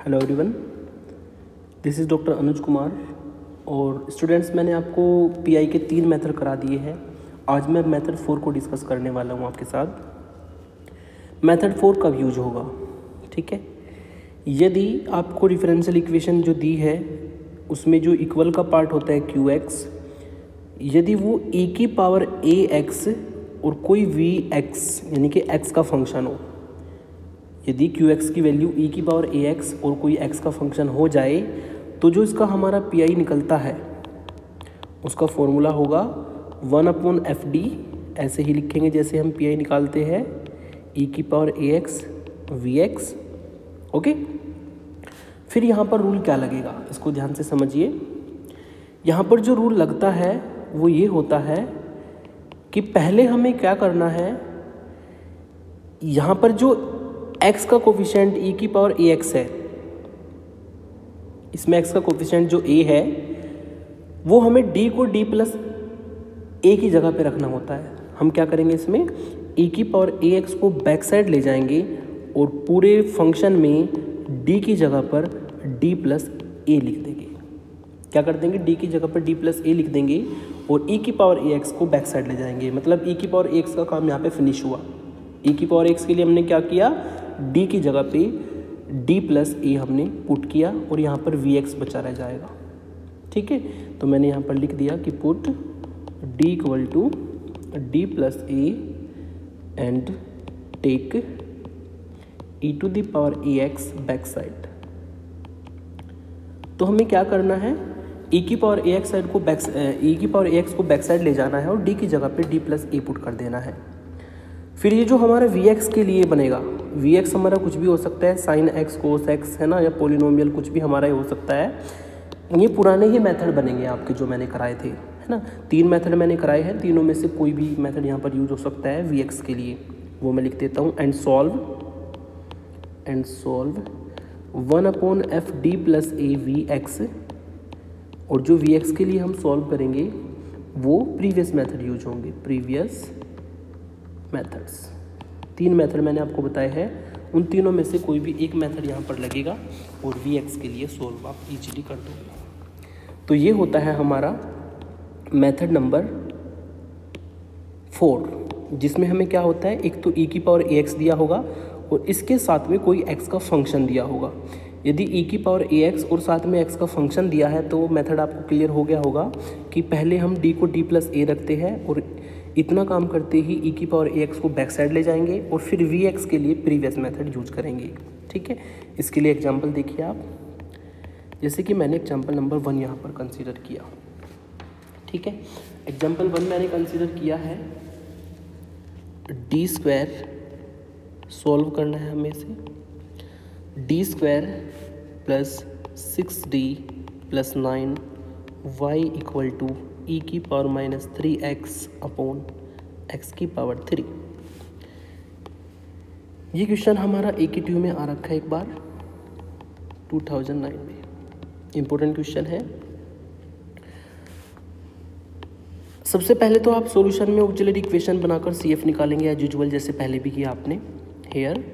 Hello everyone this is doctor Anuj Kumar और students मैंने आपको पीआई के तीन मेथड करा दिए हैं। आज मैं मेथड फोर को डिस्कस करने वाला हूँ आपके साथ। मेथड फोर कब यूज़ होगा? ठीक है? यदि आपको डिफरेंशियल इक्वेशन जो दी है, उसमें जो इक्वल का पार्ट होता है क्यू एक्स यदि वो ए की पावर ए एक्स और कोई वी एक्स यानी कि एक्स का फ़ंक्शन हो यदि क्यू एक्स की वैल्यू ई की पावर ए एक्स और कोई एक्स का फ़ंक्शन हो जाए तो जो इसका हमारा पी आई निकलता है, उसका फॉर्मूला होगा वन अपॉन एफ़ डी ऐसे ही लिखेंगे जैसे हम पी आई निकालते हैं ई की power A X V X okay फिर यहाँ पर रूल क्या लगेगा? इसको ध्यान से समझिए। यहाँ पर जो रूल लगता है, वो ये होता है कि पहले हमें क्या करना है, यहाँ पर जो एक्स का कोफिशेंट ई की पावर ए एक्स है। इसमें एक्स का कोफिशेंट जो ए है, वो हमें डी को डी प्लस ए की जगह पे रखना होता है। हम क्या करेंगे इसमें? ई की पावर ए एक्स को बैक साइड ले जाएँगे और पूरे फ़ंक्शन में डी की जगह पर डी प्लस ए लिख देंगे। क्या कर देंगे? डी की जगह पर डी प्लस ए लिख देंगे और ई की पावर ए एक्स को बैक साइड ले जाएँगे। मतलब ई की पावर ए एक्स का काम यहाँ पे फिनिश हुआ। ई की पावर एक्स के लिए हमने क्या किया? डी की जगह पे डी प्लस ए हमने पुट किया और यहाँ पर वी एक्स बचा रह जाएगा। ठीक है? तो मैंने यहाँ पर लिख दिया कि put D equal to D plus A and take E to the power A X back side तो हमें क्या करना है? ई की पावर ए एक्स साइड को बैक ई की पावर ए एक्स को बैक साइड ले जाना है और डी की जगह पे डी प्लस ए पुट कर देना है। फिर ये जो हमारा वी एक्स के लिए बनेगा वी एक्स हमारा कुछ भी हो सकता है साइन एक्स कोस एक्स है ना, या पोलिनोमियल कुछ भी हमारा ही सकता है। ये पुराने ही मेथड बनेंगे आपके जो मैंने कराए थे, है ना। तीन मेथड मैंने कराए हैं, तीनों में से कोई भी मेथड यहाँ पर यूज़ हो सकता है वी एक्स के लिए। वो मैं लिख देता हूँ and solve and solve one upon F D plus A V X और जो वी एक्स के लिए हम सॉल्व करेंगे, वो प्रीवियस मेथड यूज़ होंगे प्रीवियस मेथड्स तीन मेथड मैंने आपको बताए हैं। उन तीनों में से कोई भी एक मेथड यहाँ पर लगेगा और वी एक्स के लिए सोल्व आप इजीली कर दोगे। तो ये होता है हमारा मेथड नंबर फोर, जिसमें हमें क्या होता है? एक तो ई e की पावर ए एक्स दिया होगा और इसके साथ में कोई एक्स का फ़ंक्शन दिया होगा। यदि ई e की पावर ए एक्स और साथ में एक्स का फ़ंक्शन दिया है तो मेथड आपको क्लियर हो गया होगा कि पहले हम डी को डी प्लस ए रखते हैं और इतना काम करते ही ई e की पावर ए एक्स को बैक साइड ले जाएँगे और फिर वी एक्स के लिए प्रीवियस मेथड यूज़ करेंगे। ठीक है? इसके लिए एग्जांपल देखिए आप। जैसे कि मैंने एग्जांपल नंबर वन यहाँ पर कंसीडर किया। ठीक है? एग्जांपल वन मैंने कंसीडर किया है। डी स्क्वायर सॉल्व करना है हमें से D square plus six D plus nine Y equal to E की power minus three X upon X की पावर थ्री ये क्वेश्चन हमारा ए की ट्यू में आ रखा है एक बार 2009 में। इम्पोर्टेंट क्वेश्चन है। सबसे पहले तो आप सॉल्यूशन में ऑक्जिलरी इक्वेशन बनाकर सी एफ़ निकालेंगे एज यूजल जैसे पहले भी किया आपने। Here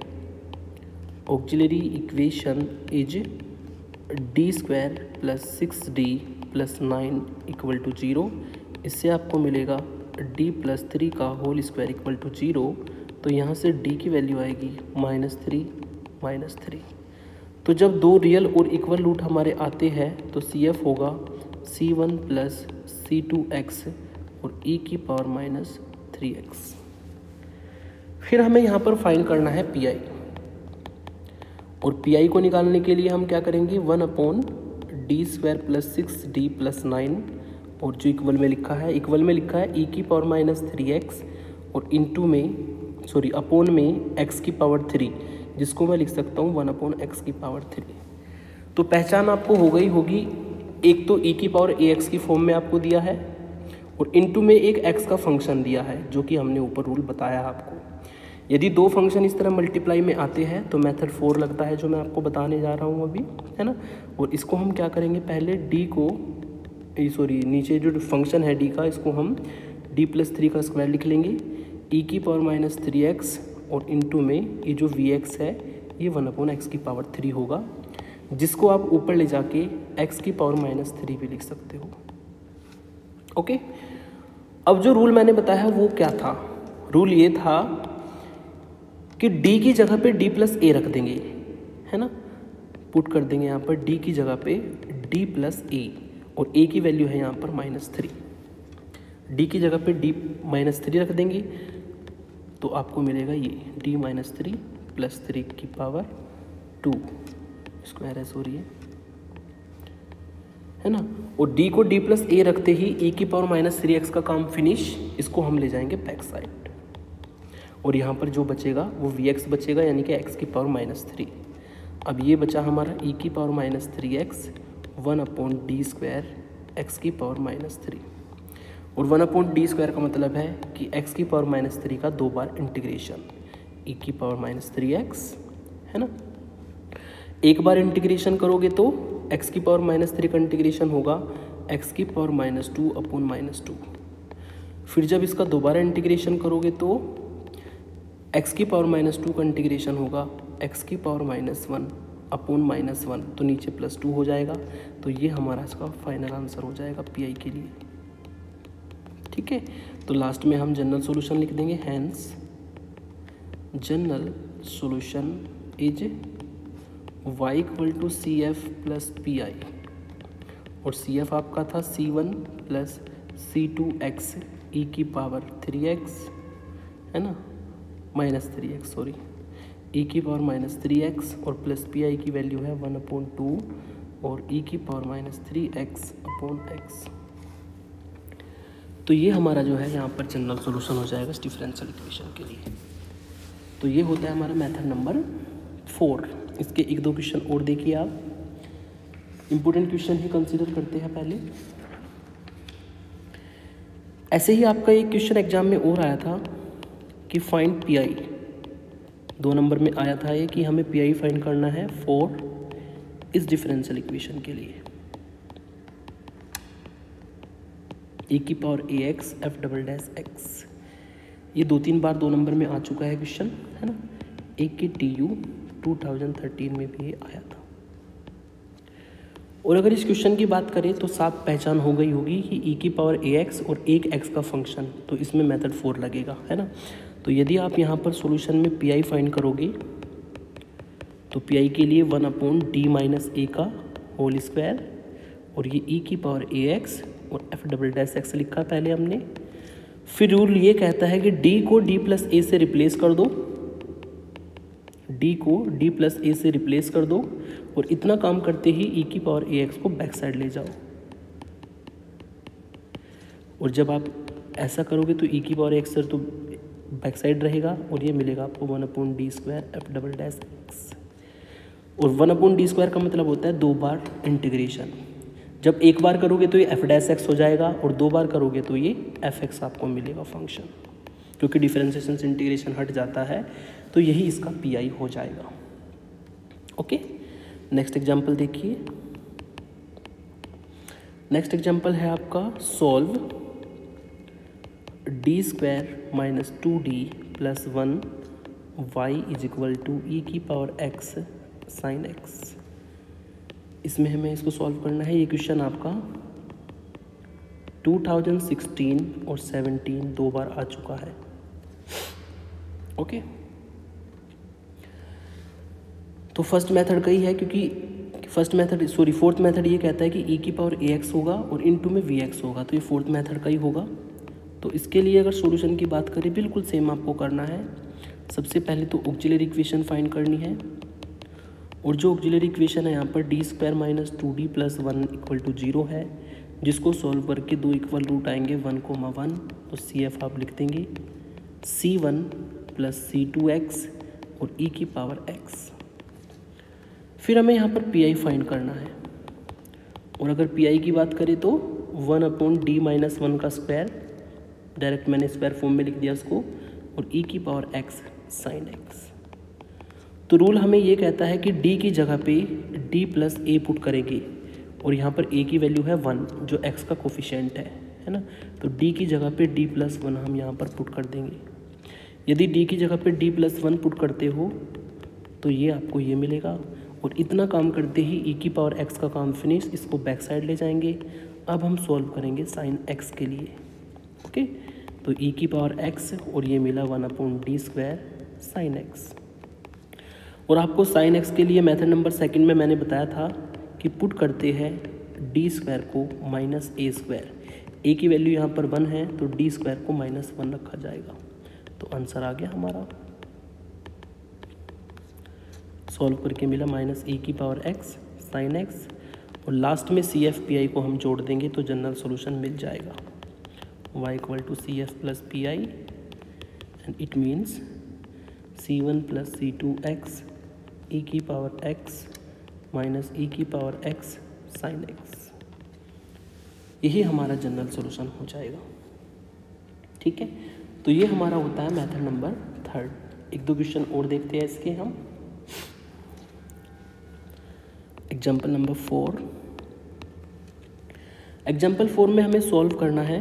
auxiliary equation is D square plus six D plus nine equal to zero, इससे आपको मिलेगा डी प्लस थ्री का whole square equal to zero तो यहाँ से डी की वैल्यू आएगी माइनस थ्री माइनस थ्री। तो जब दो रियल और इक्वल रूट हमारे आते हैं तो सी एफ़ होगा C one plus C two X और ई e की पावर माइनस थ्री एक्स। फिर हमें यहाँ पर फाइन करना है पी आई। और पी आई को निकालने के लिए हम क्या करेंगे? One upon D square plus six D plus nine और जो इक्वल में लिखा है, इक्वल में लिखा है ई e की पावर माइनस थ्री एक्स और इनटू में सॉरी अपोन में एक्स की पावर थ्री जिसको मैं लिख सकता हूँ वन अपोन एक्स की पावर थ्री तो पहचान आपको हो गई होगी, एक तो ई e की पावर ए एक्स की फॉर्म में आपको दिया है, और इनटू में एक एक्स का फ़ंक्शन दिया है, जो कि हमने ऊपर रूल बताया आपको। यदि दो फ़ंक्शन इस तरह मल्टीप्लाई में आते हैं तो मेथड फोर लगता है जो मैं आपको बताने जा रहा हूँ अभी, है ना? और इसको हम क्या करेंगे? पहले डी को सॉरी नीचे जो फ़ंक्शन है डी का, इसको हम डी प्लस थ्री का स्क्वायर लिख लेंगे। ई की पावर माइनस थ्री एक्स और इंटू में ये जो वी एक्स है, ये वन अपॉन एक्स की पावर थ्री होगा, जिसको आप ऊपर ले जाके एक्स की पावर माइनस थ्री भी लिख सकते हो। ओके अब जो रूल मैंने बताया, वो क्या था? रूल ये था कि डी की जगह पे डी प्लस ए रख देंगे, है ना? पुट कर देंगे यहाँ पर डी की जगह पे डी प्लस ए और ए की वैल्यू है यहाँ पर माइनस थ्री डी की जगह पे डी माइनस थ्री रख देंगे तो आपको मिलेगा ये D minus three plus three की पावर टू स्क्वायर एस हो रही है है ना? और डी को डी प्लस ए रखते ही ए की पावर माइनस थ्री एक्स का काम फिनिश इसको हम ले जाएँगे बैक साइड और यहाँ पर जो बचेगा वो वी एक्स बचेगा, यानी कि एक्स की पावर माइनस थ्री अब ये बचा हमारा ई e की power minus three X one upon D square X की पावर माइनस थ्री और वन अपॉइंट डी स्क्वायर का मतलब है कि एक्स की पावर माइनस थ्री का दो बार इंटीग्रेशन ई की पावर माइनस थ्री एक्स है ना? एक बार इंटीग्रेशन करोगे तो एक्स की पावर माइनस थ्री का इंटीग्रेशन होगा एक्स की power minus two upon minus two फिर जब इसका दोबारा इंटीग्रेशन करोगे तो एक्स की पावर माइनस टू का इंटीग्रेशन होगा एक्स की power minus one upon minus one तो नीचे प्लस टू हो जाएगा। तो ये हमारा इसका फाइनल आंसर हो जाएगा पी आई के लिए। ठीक है? तो लास्ट में हम जनरल सॉल्यूशन लिख देंगे hence general solution is Y equal to C F plus P I और सी एफ़ आपका था C one plus C two X E की पावर थ्री एक्स है ना? Minus three X sorry E की power minus three x और plus P I की value है वन अपॉन टू और ई की power minus three X upon X तो ये हमारा जो है यहाँ पर जनरल सोल्यूशन हो जाएगा इस डिफरेंशियल इक्वेशन के लिए. तो ये होता है हमारा मेथड नंबर फोर इसके एक दो क्वेश्चन और देखिए आप. इम्पोर्टेंट क्वेश्चन ही कंसिडर करते हैं पहले. ऐसे ही आपका एक क्वेश्चन एग्ज़ाम में और आया था. कि फाइंड पीआई दो नंबर में आया था ये कि हमें पीआई फाइंड करना है फोर इस डिफरेंशियल इक्वेशन के लिए। ए की power A X F double dash X ये दो तीन बार दो नंबर में आ चुका है क्वेश्चन है ना? एक K T U two thousand thirteen में भी आया था। और अगर इस क्वेश्चन की बात करें तो साफ़ पहचान हो गई होगी कि ई e की पावर ए एक्स और एक एक्स का फ़ंक्शन तो इसमें मेथड फोर लगेगा, है ना? तो यदि आप यहाँ पर सॉल्यूशन में पी आई फाइंड करोगे तो पी आई के लिए one upon D minus A का होल स्क्वायर और ये ई e की पावर ए एक्स और एफ़ डबल डैश एक्स लिखा पहले हमने। फिर रूल ये कहता है कि डी को डी प्लस ए से रिप्लेस कर दो। डी को डी प्लस ए से रिप्लेस कर दो और इतना काम करते ही ई e की पावर ए एक्स को बैक साइड ले जाओ। और जब आप ऐसा करोगे तो ई e की पावर एक्स सर तो बैक साइड रहेगा और ये मिलेगा आपको one upon D square F double dash X और वन अपॉन डी स्क्वायर का मतलब होता है दो बार इंटीग्रेशन जब एक बार करोगे तो ये एफ़ डैस एक्स हो जाएगा और दो बार करोगे तो ये एफ़ एक्स आपको मिलेगा फ़ंक्शन क्योंकि डिफरेंशिएशन से इंटीग्रेशन हट जाता है तो यही इसका पी आई हो जाएगा. ओके नेक्स्ट एग्ज़ाम्पल देखिए. नेक्स्ट एग्ज़ाम्पल है आपका solve D square minus two D plus one Y is equal to E की पावर एक्स साइन एक्स इसमें हमें इसको सॉल्व करना है, ये क्वेश्चन आपका। 2016 और 17 दो बार आ चुका है। ओके तो फ़र्स्ट मेथड का ही है क्योंकि first method sorry fourth method ये कहता है कि e की पावर ए एक्स होगा और इन टू में वी एक्स होगा। तो ये फोर्थ मेथड का ही होगा। तो इसके लिए अगर सॉल्यूशन की बात करें, बिल्कुल सेम आपको करना है। सबसे पहले तो ऑक्जिलरी इक्वेशन फाइंड करनी है। और जो ऑक्जिलरी इक्वेशन है, यहाँ पर D square minus two D plus one equal to zero है, जिसको सॉल्व करके दो इक्वल रूट आएँगे वन कोमा वन तो सी एफ़ आप लिख देंगे। C one plus C two X और ई e की पावर एक्स फिर हमें यहाँ पर पी आई फाइंड करना है। और अगर पी आई की बात करें तो one upon D minus one का स्क्वायर डायरेक्ट मैंने स्क्वायर फॉर्म में लिख दिया उसको और ई e की पावर एक्स साइन एक्स तो रूल हमें ये कहता है कि डी की जगह पे डी प्लस ए पुट करेंगे और यहाँ पर ए की वैल्यू है वन जो एक्स का कोफिशेंट है है ना? तो डी की जगह पे डी प्लस वन हम यहाँ पर पुट कर देंगे। यदि डी की जगह पे डी प्लस वन पुट करते हो तो ये आपको ये मिलेगा और इतना काम करते ही ई e की पावर एक्स का काम फिनिश इसको बैक साइड ले जाएँगे। अब हम सॉल्व करेंगे साइन एक्स के लिए। ओके? तो ई e की पावर एक्स और ये मिला one upon D square sine X और आपको साइन एक्स के लिए मेथड नंबर सेकंड में मैंने बताया था कि पुट करते हैं डी स्क्वायर को माइनस ए स्क्वायर ए की वैल्यू यहाँ पर वन है तो डी स्क्वायर को माइनस वन रखा जाएगा। तो आंसर आ गया हमारा। सॉल्व करके मिला माइनस ए की पावर एक्स साइन एक्स और लास्ट में सी एफ़ पी आई को हम जोड़ देंगे तो जनरल सॉल्यूशन मिल जाएगा। Plus P I and it means C one plus C two X E की पावर एक्स माइनस ई की पावर एक्स साइन एक्स यही हमारा जनरल सोल्यूशन हो जाएगा। ठीक है? तो ये हमारा होता है मेथड नंबर थर्ड एक दो क्वेश्चन और देखते हैं इसके हम। Example number four example four में हमें सॉल्व करना है।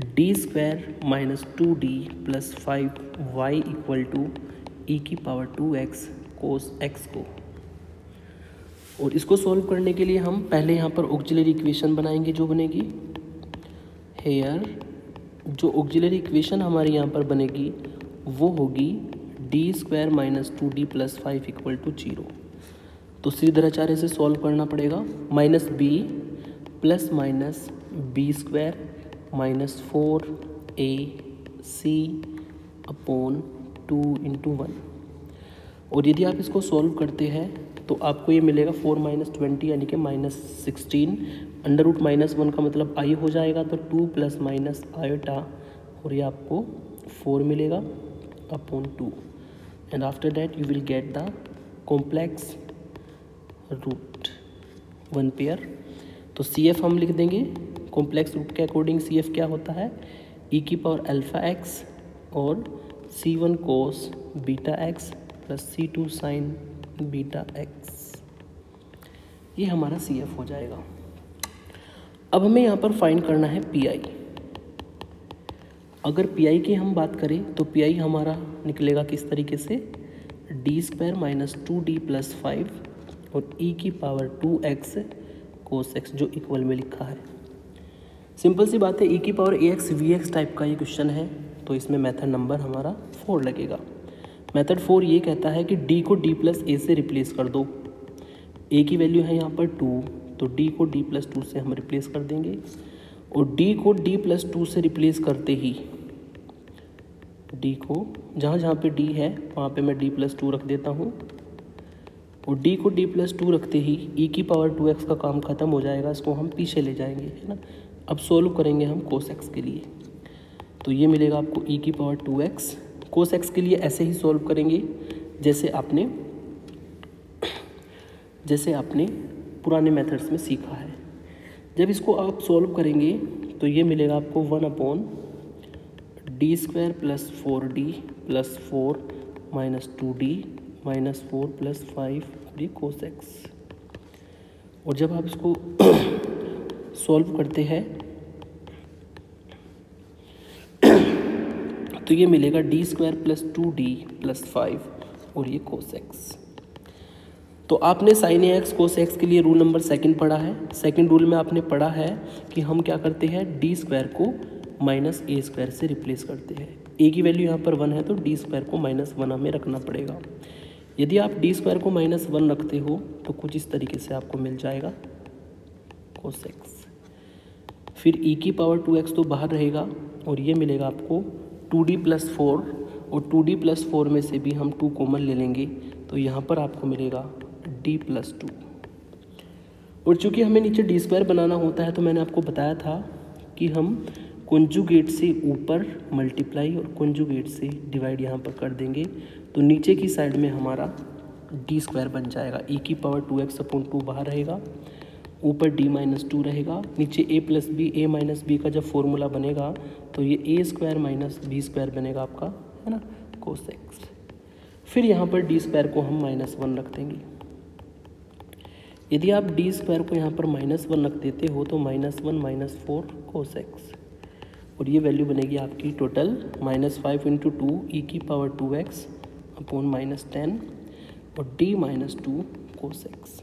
D square minus two D plus five Y equal to E की power two X cos X को। और इसको सॉल्व करने के लिए हम पहले यहाँ पर ऑक्जिलरी इक्वेशन बनाएँगे जो बनेगी। हेयर जो ऑक्जिलरी इक्वेशन हमारे यहाँ पर बनेगी, वो होगी d square minus two d plus five equal to zero तो सीधराचार्य से सॉल्व करना पड़ेगा। Minus b plus minus b square minus four a c upon two into one और यदि आप इसको सॉल्व करते हैं तो आपको ये मिलेगा फोर माइनस ट्वेंटी यानी कि minus sixteen under root minus one का मतलब आई हो जाएगा तो टू प्लस माइनस आयोटा और ये आपको फोर मिलेगा upon two and after that you will get the complex root one pair तो सी एफ़ हम लिख देंगे. कॉम्प्लेक्स रूट के अकॉर्डिंग सी एफ़ क्या होता है? ई e की पावर अल्फ़ा एक्स और c one cos beta x plus c two sine beta x ये हमारा सी एफ़ हो जाएगा। अब हमें यहाँ पर फाइंड करना है पी आई अगर पी आई की हम बात करें तो पी आई हमारा निकलेगा किस तरीके से? D square minus two d plus five और ई e की power two x cos x जो इक्वल में लिखा है। सिंपल सी बात है ई e की power a x v x type का ये क्वेश्चन है तो इसमें मेथड नंबर हमारा फोर लगेगा। मेथड फोर ये कहता है कि डी को डी प्लस ए से रिप्लेस कर दो। ए की वैल्यू है यहाँ पर टू तो डी को डी प्लस टू से हम रिप्लेस कर देंगे, और डी को डी प्लस टू से रिप्लेस करते ही डी को, जहाँ जहाँ पे डी है, वहाँ पे मैं डी प्लस टू रख देता हूँ, और डी को डी प्लस टू रखते ही ई e की पावर टू एक्स का काम ख़त्म हो जाएगा, इसको हम पीछे ले जाएँगे, है ना? अब सोल्व करेंगे हम कोस एक्स के लिए। तो ये मिलेगा आपको ई e की power two x cos x के लिए ऐसे ही सॉल्व करेंगे, जैसे आपने जैसे आपने पुराने मेथड्स में सीखा है। जब इसको आप सॉल्व करेंगे तो ये मिलेगा आपको one upon d square plus four d plus four minus two d minus four plus five ये कोस एक्स और जब आप इसको सॉल्व करते हैं तो ये मिलेगा d square plus two d plus five और ये कोस एक्स तो आपने साइन एक्स कोस एक्स के लिए रूल नंबर सेकंड पढ़ा है। सेकंड रूल में आपने पढ़ा है कि हम क्या करते हैं डी स्क्वायर को माइनस ए स्क्वायर से रिप्लेस करते हैं। ए की वैल्यू यहाँ पर वन है तो डी स्क्वायर को माइनस वन हमें रखना पड़ेगा। यदि आप डी स्क्वायर को माइनस वन रखते हो तो कुछ इस तरीके से आपको मिल जाएगा कोस एक्स फिर ई की पावर टू एक्स तो बाहर रहेगा और ये मिलेगा आपको टू डी प्लस फोर और टू डी प्लस फोर में से भी हम टू कॉमन ले लेंगे तो यहाँ पर आपको मिलेगा डी प्लस टू। और चूँकि हमें नीचे डी स्क्वायर बनाना होता है तो मैंने आपको बताया था कि हम कुंजुगेट से ऊपर मल्टीप्लाई और कुंजुगेट से डिवाइड यहाँ पर कर देंगे तो नीचे की साइड में हमारा डी स्क्वायर बन जाएगा। ई e की power two x upon two बाहर रहेगा। ऊपर डी माइनस टू रहेगा, नीचे a plus b a minus b का जब फॉर्मूला बनेगा तो ये a square minus b square बनेगा आपका, है ना? कोस एक्स फिर यहाँ पर डी स्क्वायर को हम माइनस वन रख देंगे। यदि आप डी स्क्वायर को यहाँ पर माइनस वन रख देते हो तो minus one minus four cos x और ये वैल्यू बनेगी आपकी total minus five into two e की power two x upon minus ten और d minus two cos x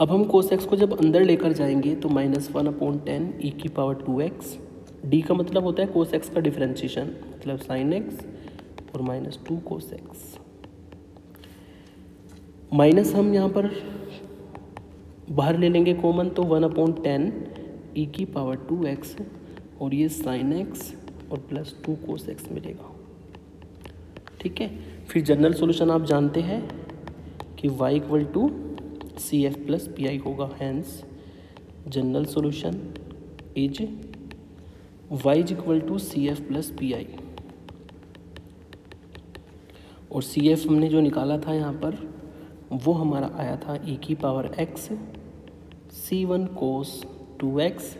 अब हम कोस एक्स को जब अंदर लेकर जाएँगे तो minus one upon ten e की पावर टू एक्स डी का मतलब होता है कोस एक्स का डिफ्रेंशिएशन मतलब साइन एक्स और minus two cos x minus हम यहाँ पर बाहर ले लेंगे कॉमन तो वन अपॉन टेन ई की पावर टू एक्स और ये साइन एक्स और प्लस टू कोस एक्स मिलेगा। ठीक है? फिर जनरल सॉल्यूशन आप जानते हैं कि y equal to C F plus P I होगा hence general solution is y is equal to C F plus P I और सी एफ़ हमने जो निकाला था यहाँ पर, वो हमारा आया था e की power x c one cos two x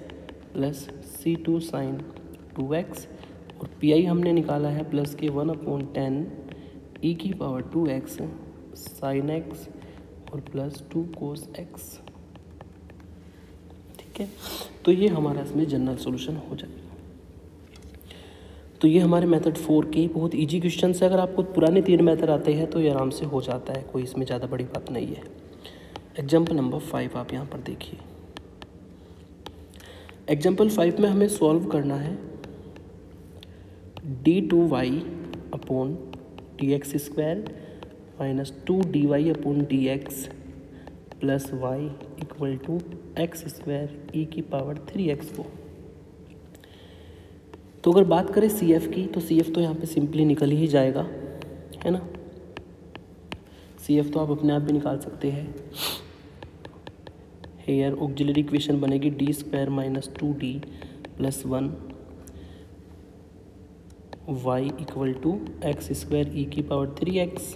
plus c two sine two x और पी आई हमने निकाला है प्लस के वन अपॉन टेन ई की power two x sine x और प्लस टू कोस एक्स ठीक है? तो ये हमारा इसमें जनरल सॉल्यूशन हो जाएगा। तो ये हमारे मेथड फोर के बहुत इजी क्वेश्चन है। अगर आपको पुराने तीन मेथड आते हैं तो ये आराम से हो जाता है। कोई इसमें ज़्यादा बड़ी बात नहीं है। एग्ज़ाम्पल नंबर फाइव आप यहाँ पर देखिए। एग्ज़ाम्पल फाइव में हमें सॉल्व करना है। D two y upon d x square minus two d y upon d x plus y equal to x square e की पावर थ्री एक्स को तो अगर बात करें सी एफ़ की तो सी एफ़ तो यहाँ पे सिंपली निकल ही जाएगा, है ना? सी एफ़ तो आप अपने आप भी निकाल सकते हैं। हेयर ऑक्जिलरी इक्वेशन बनेगी d square minus two d plus one y equal to x square e की पावर थ्री एक्स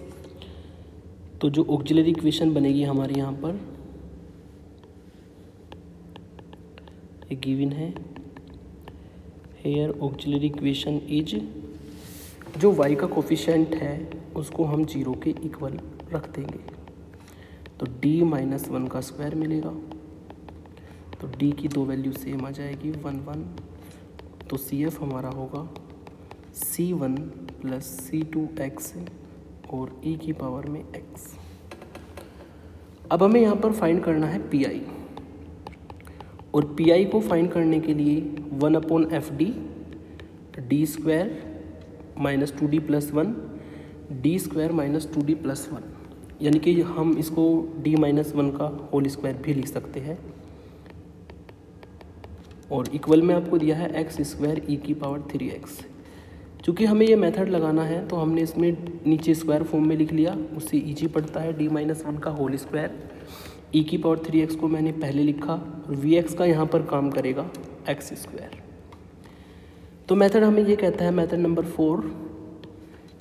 तो जो ऑक्जिलरी इक्वेशन बनेगी हमारे यहाँ पर गिवन है। हेयर ऑक्जिलरी इक्वेशन इज़ जो y का कोफिशेंट है, उसको हम ज़ीरो के इक्वल रख देंगे। तो d माइनस वन का स्क्वायर मिलेगा। तो d की दो वैल्यू सेम आ जाएगी वन वन तो सी एफ़ हमारा होगा c one plus c two x और e की पावर में x अब हमें यहाँ पर फाइंड करना है पी आई और पी आई को फाइंड करने के लिए one upon f d d square minus two d plus one d square minus two d plus one यानी कि हम इसको डी माइनस वन का होल स्क्वायर भी लिख सकते हैं। और इक्वल में आपको दिया है एक्स स्क्वायर ई की पावर थ्री एक्स चूँकि हमें ये मेथड लगाना है तो हमने इसमें नीचे स्क्वायर फॉर्म में लिख लिया, उससे ईजी पड़ता है डी माइनस वन का होल स्क्वायर ई की पावर थ्री एक्स को मैंने पहले लिखा, और वी एक्स का यहाँ पर काम करेगा एक्स स्क्वायर तो मेथड हमें ये कहता है, मेथड नंबर फोर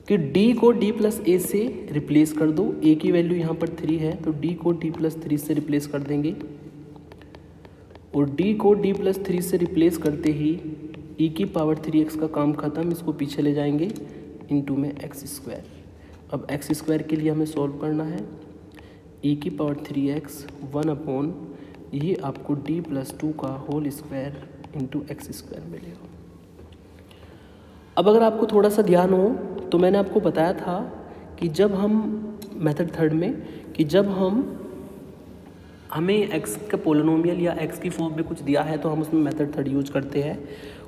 कि d को d प्लस ए से रिप्लेस कर दो. A की वैल्यू यहाँ पर थ्री है तो d को d प्लस थ्री से रिप्लेस कर देंगे. और d को d प्लस थ्री से रिप्लेस करते ही e की पावर थ्री एक्स का काम ख़त्म इसको पीछे ले जाएँगे इनटू में एक्स स्क्वायर अब एक्स स्क्वायर के लिए हमें सॉल्व करना है. e की power three x one upon ये आपको d प्लस टू का whole square into x square मिलेगा. अब अगर आपको थोड़ा सा ध्यान हो तो मैंने आपको बताया था कि जब हम मेथड थर्ड में, कि जब हम हमें एक्स का पोलोनोमियल या एक्स की फॉर्म में कुछ दिया है तो हम उसमें मेथड थर्ड यूज़ करते हैं.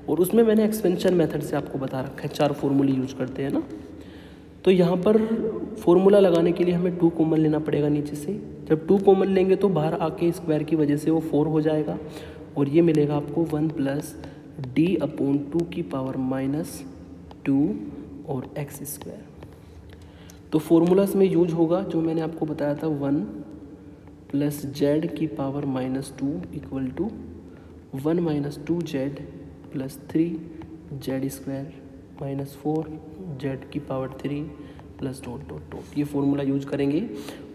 और उसमें मैंने एक्सपेंशन मेथड से आपको बता रखा है, चार फॉर्मूले यूज़ करते हैं ना। तो यहाँ पर फॉर्मूला लगाने के लिए हमें टू कॉमन लेना पड़ेगा नीचे से। जब टू कॉमन लेंगे तो बाहर आके स्क्वायर की वजह से वो फोर हो जाएगा और ये मिलेगा आपको one plus d upon two की पावर माइनस टू और एक्स स्क्वायर तो फॉर्मूला इसमें यूज़ होगा, जो मैंने आपको बताया था वन प्लस जेड की power minus two equal to one minus two z plus three z square minus four z की power three plus dot dot dot ये फॉर्मूला यूज़ करेंगे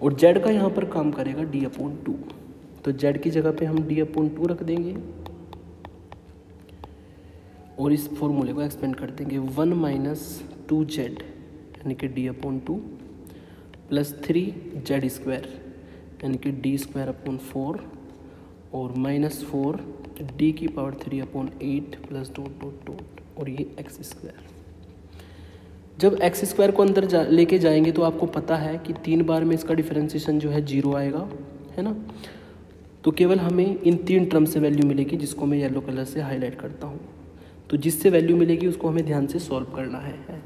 और जेड का यहाँ पर काम करेगा डी अपॉन टू तो जेड की जगह पे हम डी अपॉन टू रख देंगे और इस फॉर्मूले को एक्सपेंड कर देंगे. वन माइनस टू जेड यानी कि d upon two plus three z square यानी कि डी स्क्वायर अपॉन फोर और माइनस फोर डी की power three upon eight plus dot dot dot और ये एक्स स्क्वायर जब एक्स स्क्वायर को अंदर जा, लेके जाएँगे तो आपको पता है कि तीन बार में इसका डिफरेंशिएशन जो है ज़ीरो आएगा, है ना? तो केवल हमें इन तीन टर्म से वैल्यू मिलेगी जिसको मैं येलो कलर से हाईलाइट करता हूँ। तो जिससे वैल्यू मिलेगी उसको हमें ध्यान से सॉल्व करना है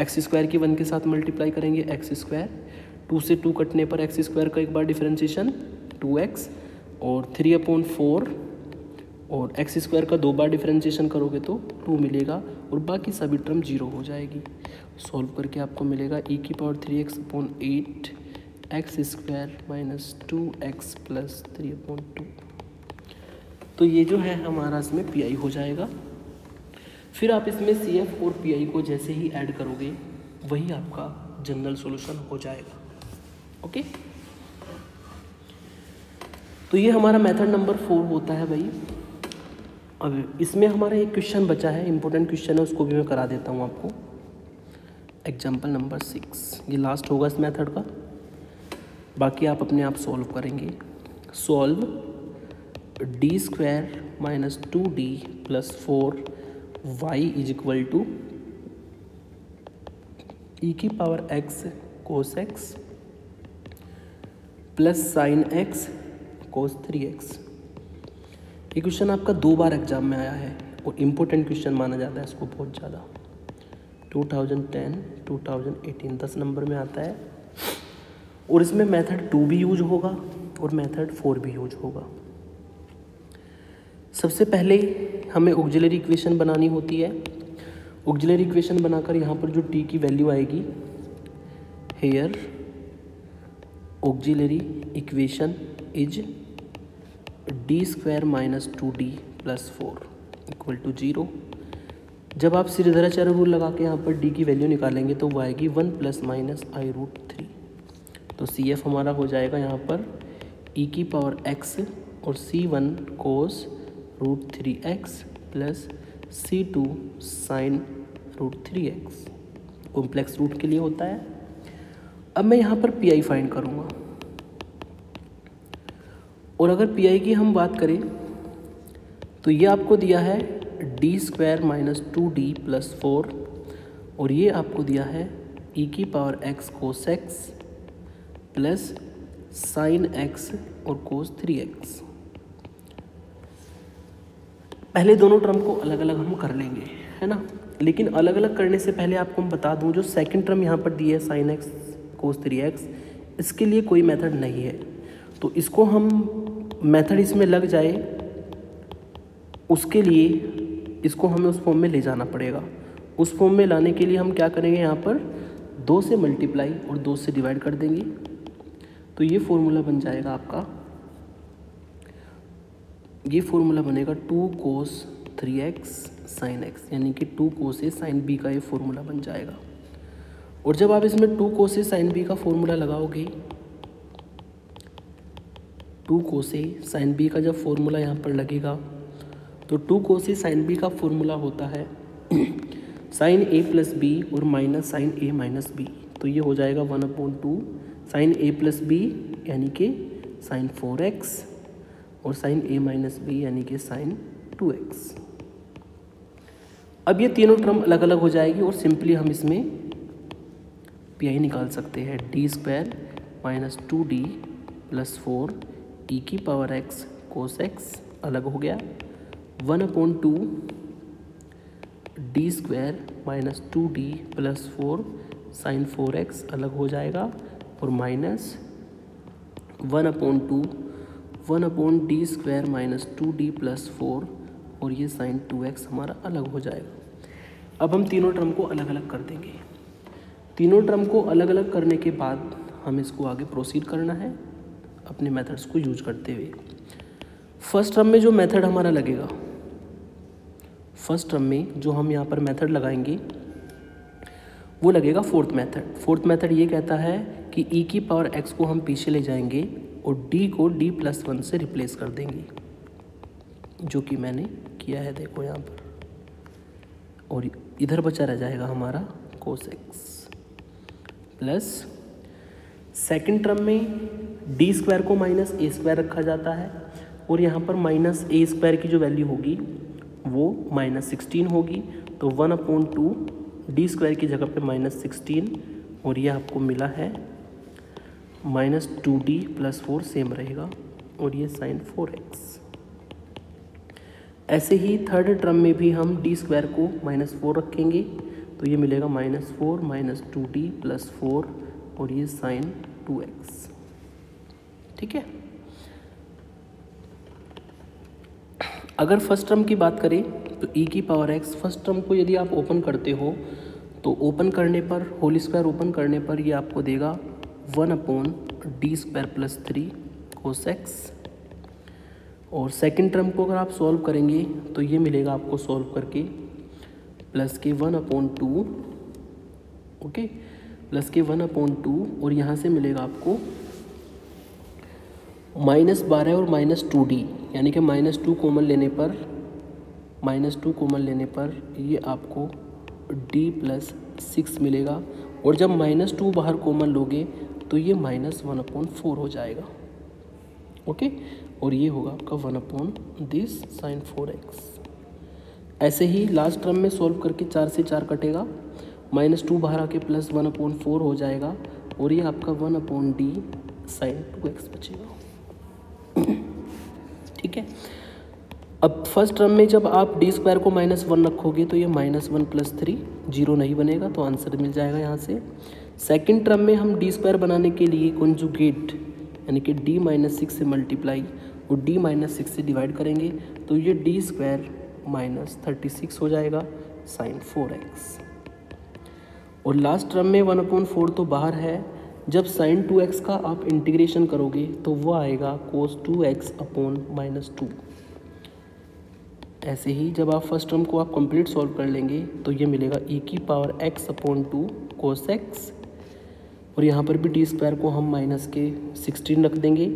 एक्स स्क्वायर की वन के साथ मल्टीप्लाई करेंगे एक्स स्क्वायर टू से टू कटने पर एक्स स्क्वायर का एक बार डिफरेंशिएशन टू एक्स और थ्री अपॉन फोर और एक्स स्क्वायर का दो बार डिफ्रेंशिएशन करोगे तो टू मिलेगा और बाकी सभी टर्म ज़ीरो हो जाएगी। सॉल्व करके आपको मिलेगा ई e की power three x upon eight x square minus two x plus three upon two तो ये जो है हमारा इसमें पी आई हो जाएगा। फिर आप इसमें सी एफ़ और पी आई को जैसे ही ऐड करोगे, वही आपका जनरल सॉल्यूशन हो जाएगा। ओके तो ये हमारा मेथड नंबर फोर होता है भाई। अब इसमें हमारा एक क्वेश्चन बचा है इंपॉर्टेंट क्वेश्चन है, उसको भी मैं करा देता हूँ आपको। एग्ज़ाम्पल नंबर सिक्स ये लास्ट होगा इस मेथड का। बाकी आप अपने आप सॉल्व करेंगे। Solve d square minus two d plus four y is equal to e की power x cos x plus sine x cos three x ये क्वेश्चन आपका दो बार एग्ज़ाम में आया है और इम्पोर्टेंट क्वेश्चन माना जाता है इसको बहुत ज़्यादा। 2010 2018 दस नंबर में आता है। और इसमें मेथड टू भी यूज़ होगा और मेथड फोर भी यूज़ होगा। सबसे पहले हमें ऑक्जिलरी इक्वेशन बनानी होती है। ऑक्जिलरी इक्वेशन बनाकर यहाँ पर जो टी की वैल्यू आएगी here auxiliary equation is d square minus two d plus four equal to zero जब आप श्रीधराचार्य रूल लगा के यहाँ पर डी की वैल्यू निकालेंगे तो वो आएगी one plus minus i root three तो सी एफ़ हमारा हो जाएगा यहाँ पर ई e की पावर एक्स और c one cos root three x plus c two sine root three x complex root के लिए होता है। अब मैं यहाँ पर पी आई फाइंड करूँगा। और अगर पी की हम बात करें तो ये आपको दिया है d square minus two d plus four और ये आपको दिया है ई e की power x cos x plus sine x और कोस थ्री एक्स पहले दोनों टर्म को अलग अलग हम कर लेंगे, है ना? लेकिन अलग अलग करने से पहले आपको हम बता दूँ, जो सेकंड टर्म यहाँ पर दी है sine x cos three x इसके लिए कोई मेथड नहीं है। तो इसको हम मेथड इसमें लग जाए, उसके लिए इसको हमें उस फॉर्म में ले जाना पड़ेगा। उस फॉर्म में लाने के लिए हम क्या करेंगे यहाँ पर? दो से मल्टीप्लाई और दो से डिवाइड कर देंगे। तो ये फॉर्मूला बन जाएगा आपका। ये फॉर्मूला बनेगा two cos three x sine x, यानी कि टू कोस साइन बी का ये फॉर्मूला बन जाएगा। और जब आप इसमें टू कोस साइन बी का फॉर्मूला लगाओगे two cos a sine b का जब फॉर्मूला यहाँ पर लगेगा तो टू कोसे साइन बी का फॉर्मूला होता है साइन ए प्लस बी और minus sine a minus b तो ये हो जाएगा one upon two sine a plus b यानी कि साइन फोर एक्स और साइन ए माइनस बी यानी कि साइन टू एक्स अब ये तीनों टर्म अलग अलग हो जाएगी और सिंपली हम इसमें पी आई निकाल सकते हैं। D square minus two d plus four e की पावर एक्स कोस एक्स अलग हो गया। One upon two d square minus two d plus four sine four x अलग हो जाएगा और minus one upon two, one upon d square minus two d plus four और ये साइन टू एक्स हमारा अलग हो जाएगा। अब हम तीनों टर्म को अलग अलग कर देंगे। तीनों टर्म को अलग अलग करने के बाद हम इसको आगे प्रोसीड करना है। अपने मेथड्स को यूज़ करते हुए। फ़र्स्ट टर्म में जो मेथड हमारा लगेगा फ़र्स्ट टर्म में जो हम यहाँ पर मेथड लगाएँगे, वो लगेगा फोर्थ मेथड फोर्थ मेथड ये कहता है कि e की पावर एक्स को हम पीछे ले जाएँगे और डी को डी प्लस वन से रिप्लेस कर देंगे, जो कि मैंने किया है देखो यहाँ पर। और इधर बचा रह जाएगा हमारा cos x plus second term में डी स्क्वायर को माइनस ए स्क्वायर रखा जाता है और यहाँ पर माइनस ए स्क्वायर की जो वैल्यू होगी, वो माइनस सिक्सटीन होगी। तो one upon two d square की जगह पे माइनस सिक्सटीन और ये आपको मिला है minus two d plus four same रहेगा और ये साइन फोर एक्स ऐसे ही थर्ड टर्म में भी हम डी स्क्वायर को माइनस फोर रखेंगे तो ये मिलेगा minus four minus two D plus four और ये साइन टू एक्स ठीक है? अगर फ़र्स्ट टर्म की बात करें तो e की पावर एक्स फ़र्स्ट टर्म को यदि आप ओपन करते हो तो ओपन करने पर होल स्क्वायर ओपन करने पर ये आपको देगा one upon D square plus three cos x और सेकंड टर्म को अगर आप सॉल्व करेंगे तो ये मिलेगा आपको सॉल्व करके प्लस के one upon two okay plus के वन अपॉन टू और यहाँ से मिलेगा आपको माइनस बारह और माइनस टू डी, यानी कि माइनस टू कॉमन लेने पर, माइनस टू कॉमन लेने पर ये आपको डी प्लस सिक्स मिलेगा। और जब माइनस टू बाहर कॉमन लोगे तो ये माइनस वन अपॉन फोर हो जाएगा। ओके? और ये होगा आपका one upon this sine four x. ऐसे ही लास्ट टर्म में सॉल्व करके चार से चार कटेगा। माइनस टू बाहर आके प्लस वन अपॉन फोर हो जाएगा। और ये आपका one upon D sine two x बचेगा। ठीक है? अब फ़र्स्ट टर्म में जब आप डी स्क्वायर को माइनस वन रखोगे तो ये minus one plus three zero नहीं बनेगा तो आंसर मिल जाएगा यहाँ से। सेकेंड टर्म में हम डी स्क्वायर बनाने के लिए कॉन्जुगेट यानी कि डी माइनस सिक्स से मल्टीप्लाई और डी माइनस सिक्स से डिवाइड करेंगे तो ये D square minus thirty six हो जाएगा साइन फोर एक्स और लास्ट टर्म में वन अपॉइंट फोर तो बाहर है जब साइन टू एक्स का आप इंटीग्रेशन करोगे तो वो आएगा cos two x upon minus two ऐसे ही जब आप फ़र्स्ट टर्म को आप कंप्लीट सॉल्व कर लेंगे तो ये मिलेगा ई e की power x upon two cos x और यहाँ पर भी डी स्क्वायर को हम माइनस के सिक्सटीन रख देंगे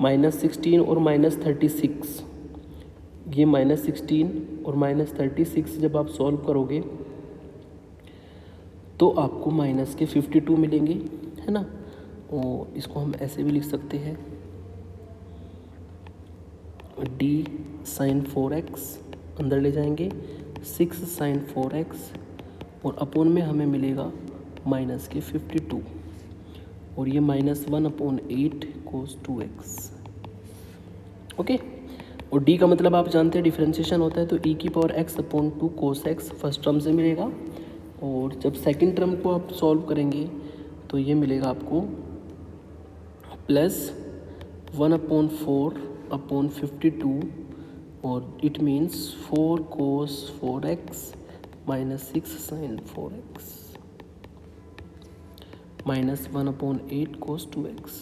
माइनस सिक्सटीन और माइनस थर्टी सिक्स ये माइनस सिक्सटीन और माइनस थर्टी सिक्स जब आप सॉल्व करोगे तो आपको माइनस के फिफ्टी टू मिलेंगे, है ना? और इसको हम ऐसे भी लिख सकते हैं। डी साइन फोर एक्स अंदर ले जाएँगे। सिक्स साइन फोर एक्स और अपोन में हमें मिलेगा माइनस के फिफ्टी टू और ये minus one upon eight cos two x okay और डी का मतलब आप जानते हैं डिफ्रेंशिएशन होता है तो ई e की power x upon two cos x first term से मिलेगा। और जब सेकंड टर्म को आप सॉल्व करेंगे तो ये मिलेगा आपको plus one upon four upon fifty two और it means four cos four x minus six sine four x minus one upon eight cos two x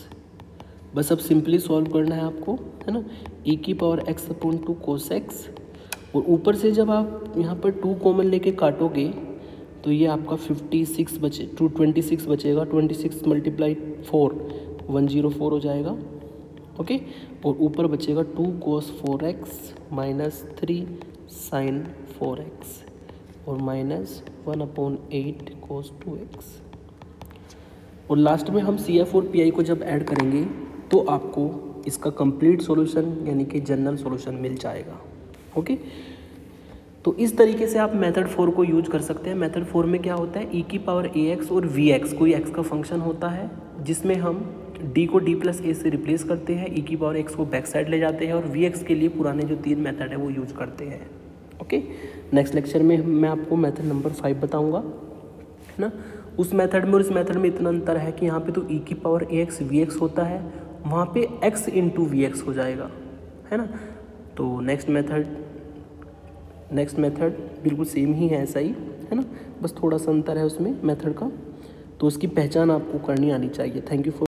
बस अब सिंपली सॉल्व करना है आपको, है ना? e की power x upon two cos x और ऊपर से जब आप यहाँ पर टू कॉमन लेके काटोगे तो ये आपका फिफ्टी सिक्स बचे टू ट्वेंटी सिक्स बचेगा twenty six multiply four one zero four हो जाएगा ओके और ऊपर बचेगा two cos four x minus three sine four x और minus one upon eight cos two x और लास्ट में हम सी एफ़ और पी आई को जब ऐड करेंगे तो आपको इसका कंप्लीट सॉल्यूशन यानी कि जनरल सॉल्यूशन मिल जाएगा ओके तो इस तरीके से आप मेथड फोर को यूज़ कर सकते हैं। मेथड फोर में क्या होता है? ई e की पावर ए एक्स और वी एक्स कोई एक्स का फ़ंक्शन होता है, जिसमें हम डी को डी प्लस ए से रिप्लेस करते हैं ई e की पावर एक्स को बैक साइड ले जाते हैं और वी एक्स के लिए पुराने जो तीन मेथड है वो यूज़ करते हैं। ओके नेक्स्ट लेक्चर में मैं आपको मेथड नंबर फाइव बताऊँगा, है ना? उस मेथड में और इस मेथड में इतना अंतर है कि यहाँ पे तो ई e की power a x V x होता है, वहाँ पे एक्स इंटू वी एक्स हो जाएगा, है ना? तो नेक्स्ट मेथड नेक्स्ट मेथड बिल्कुल सेम ही है, ऐसा ही, है ना? बस थोड़ा सा अंतर है उसमें मेथड का तो उसकी पहचान आपको करनी आनी चाहिए। Thank you for